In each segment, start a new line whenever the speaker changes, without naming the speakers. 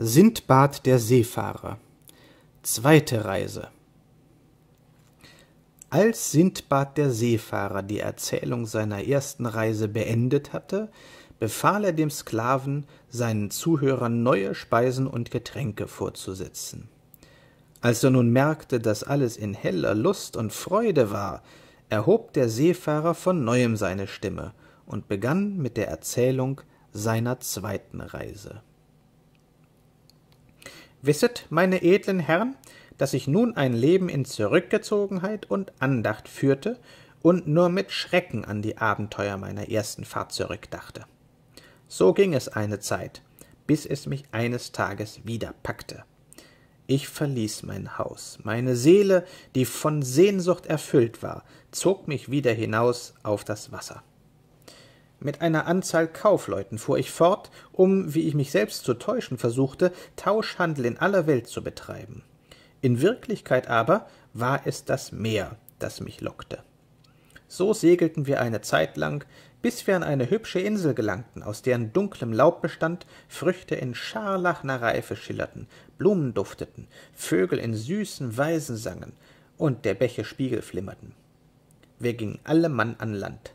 Sindbad der Seefahrer Zweite Reise Als Sindbad der Seefahrer die Erzählung seiner ersten Reise beendet hatte, befahl er dem Sklaven, seinen Zuhörern neue Speisen und Getränke vorzusetzen. Als er nun merkte, dass alles in heller Lust und Freude war, erhob der Seefahrer von neuem seine Stimme und begann mit der Erzählung seiner zweiten Reise. Wisset, meine edlen Herren, dass ich nun ein Leben in Zurückgezogenheit und Andacht führte und nur mit Schrecken an die Abenteuer meiner ersten Fahrt zurückdachte. So ging es eine Zeit, bis es mich eines Tages wieder packte. Ich verließ mein Haus. Meine Seele, die von Sehnsucht erfüllt war, zog mich wieder hinaus auf das Wasser. Mit einer Anzahl Kaufleuten fuhr ich fort, um, wie ich mich selbst zu täuschen versuchte, Tauschhandel in aller Welt zu betreiben. In Wirklichkeit aber war es das Meer, das mich lockte. So segelten wir eine Zeit lang, bis wir an eine hübsche Insel gelangten, aus deren dunklem Laubbestand Früchte in scharlachner Reife schillerten, Blumen dufteten, Vögel in süßen Weisen sangen und der Bäche Spiegel flimmerten. Wir gingen alle Mann an Land.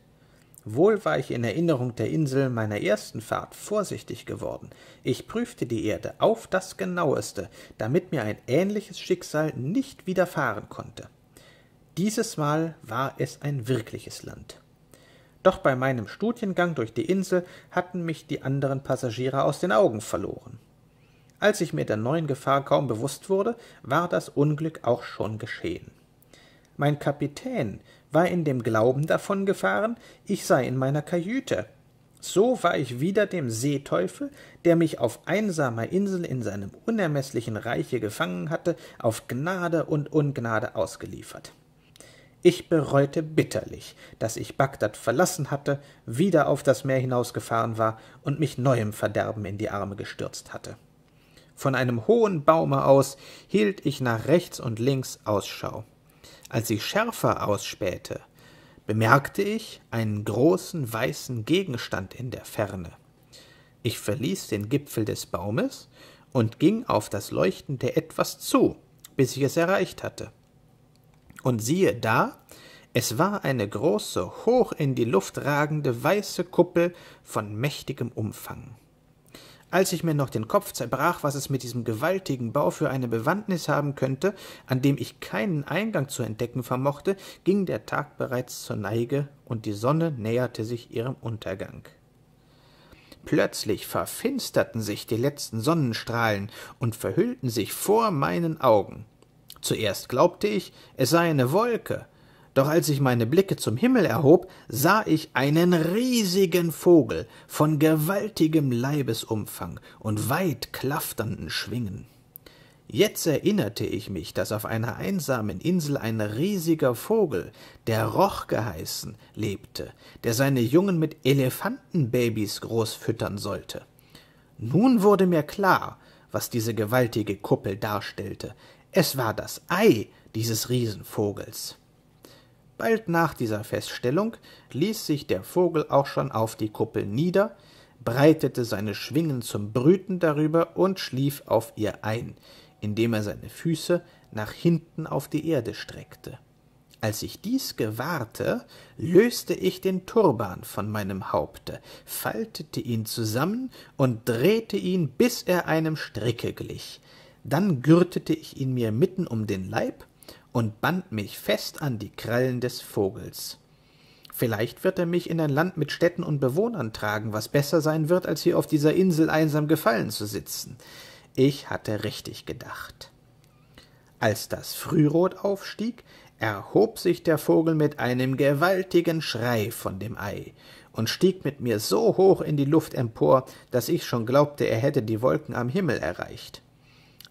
Wohl war ich in Erinnerung der Insel meiner ersten Fahrt vorsichtig geworden. Ich prüfte die Erde auf das genaueste, damit mir ein ähnliches Schicksal nicht widerfahren konnte. Dieses Mal war es ein wirkliches Land. Doch bei meinem Studiengang durch die Insel hatten mich die anderen Passagiere aus den Augen verloren. Als ich mir der neuen Gefahr kaum bewusst wurde, war das Unglück auch schon geschehen. Mein Kapitän war in dem Glauben davon gefahren, ich sei in meiner Kajüte. So war ich wieder dem Seeteufel, der mich auf einsamer Insel in seinem unermeßlichen Reiche gefangen hatte, auf Gnade und Ungnade ausgeliefert. Ich bereute bitterlich, dass ich Bagdad verlassen hatte, wieder auf das Meer hinausgefahren war und mich neuem Verderben in die Arme gestürzt hatte. Von einem hohen Baume aus hielt ich nach rechts und links Ausschau. Als ich schärfer ausspähte, bemerkte ich einen großen weißen Gegenstand in der Ferne. Ich verließ den Gipfel des Baumes und ging auf das leuchtende Etwas zu, bis ich es erreicht hatte. Und siehe da, es war eine große, hoch in die Luft ragende weiße Kuppel von mächtigem Umfang. Als ich mir noch den Kopf zerbrach, was es mit diesem gewaltigen Bau für eine Bewandtnis haben könnte, an dem ich keinen Eingang zu entdecken vermochte, ging der Tag bereits zur Neige und die Sonne näherte sich ihrem Untergang. Plötzlich verfinsterten sich die letzten Sonnenstrahlen und verhüllten sich vor meinen Augen. Zuerst glaubte ich, es sei eine Wolke, doch als ich meine Blicke zum Himmel erhob, sah ich einen riesigen Vogel von gewaltigem Leibesumfang und weit klafternden Schwingen. Jetzt erinnerte ich mich, dass auf einer einsamen Insel ein riesiger Vogel, der Roch geheißen, lebte, der seine Jungen mit Elefantenbabys groß füttern sollte. Nun wurde mir klar, was diese gewaltige Kuppel darstellte. Es war das Ei dieses Riesenvogels. Bald nach dieser Feststellung ließ sich der Vogel auch schon auf die Kuppel nieder, breitete seine Schwingen zum Brüten darüber und schlief auf ihr ein, indem er seine Füße nach hinten auf die Erde streckte. Als ich dies gewahrte, löste ich den Turban von meinem Haupte, faltete ihn zusammen und drehte ihn, bis er einem Stricke glich, dann gürtete ich ihn mir mitten um den Leib und band mich fest an die Krallen des Vogels. Vielleicht wird er mich in ein Land mit Städten und Bewohnern tragen, was besser sein wird, als hier auf dieser Insel einsam gefallen zu sitzen. Ich hatte richtig gedacht. Als das Frührot aufstieg, erhob sich der Vogel mit einem gewaltigen Schrei von dem Ei und stieg mit mir so hoch in die Luft empor, dass ich schon glaubte, er hätte die Wolken am Himmel erreicht.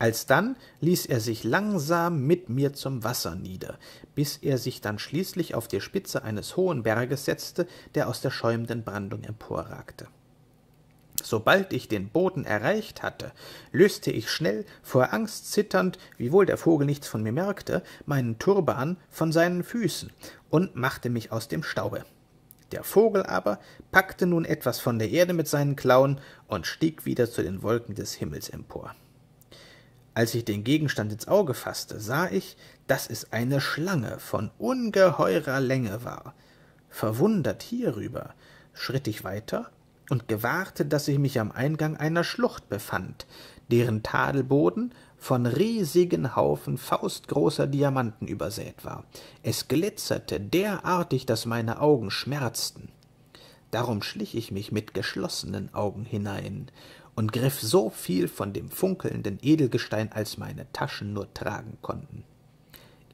Alsdann ließ er sich langsam mit mir zum Wasser nieder, bis er sich dann schließlich auf die Spitze eines hohen Berges setzte, der aus der schäumenden Brandung emporragte. Sobald ich den Boden erreicht hatte, löste ich schnell, vor Angst zitternd, wiewohl der Vogel nichts von mir merkte, meinen Turban von seinen Füßen und machte mich aus dem Staube. Der Vogel aber packte nun etwas von der Erde mit seinen Klauen und stieg wieder zu den Wolken des Himmels empor. Als ich den Gegenstand ins Auge fasste, sah ich, dass es eine Schlange von ungeheurer Länge war. Verwundert hierüber schritt ich weiter und gewahrte, dass ich mich am Eingang einer Schlucht befand, deren Tadelboden von riesigen Haufen faustgroßer Diamanten übersät war. Es glitzerte derartig, dass meine Augen schmerzten. Darum schlich ich mich mit geschlossenen Augen hinein und griff so viel von dem funkelnden Edelgestein, als meine Taschen nur tragen konnten.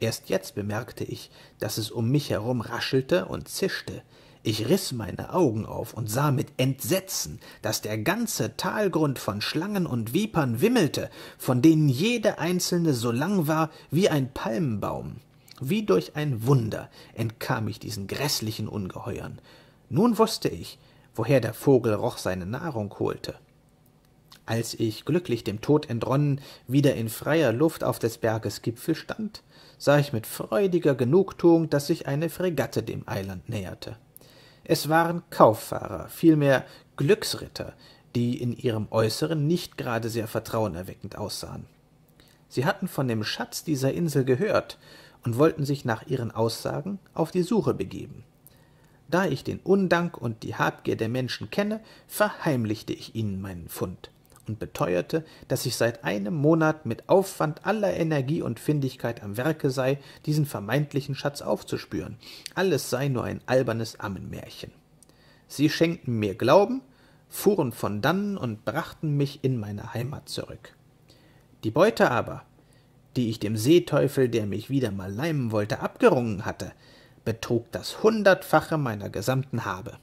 Erst jetzt bemerkte ich, dass es um mich herum raschelte und zischte, ich riß meine Augen auf und sah mit Entsetzen, dass der ganze Talgrund von Schlangen und Vipern wimmelte, von denen jede einzelne so lang war wie ein Palmenbaum. Wie durch ein Wunder entkam ich diesen gräßlichen Ungeheuern. Nun wusste ich, woher der Vogelroch seine Nahrung holte. Als ich, glücklich dem Tod entronnen, wieder in freier Luft auf des Berges Gipfel stand, sah ich mit freudiger Genugtuung, dass sich eine Fregatte dem Eiland näherte. Es waren Kauffahrer, vielmehr Glücksritter, die in ihrem Äußeren nicht gerade sehr vertrauenerweckend aussahen. Sie hatten von dem Schatz dieser Insel gehört und wollten sich nach ihren Aussagen auf die Suche begeben. Da ich den Undank und die Habgier der Menschen kenne, verheimlichte ich ihnen meinen Fund und beteuerte, dass ich seit einem Monat mit Aufwand aller Energie und Findigkeit am Werke sei, diesen vermeintlichen Schatz aufzuspüren. Alles sei nur ein albernes Ammenmärchen. Sie schenkten mir Glauben, fuhren von dannen und brachten mich in meine Heimat zurück. Die Beute aber, die ich dem Seeteufel, der mich wieder mal leimen wollte, abgerungen hatte, betrug das Hundertfache meiner gesamten Habe.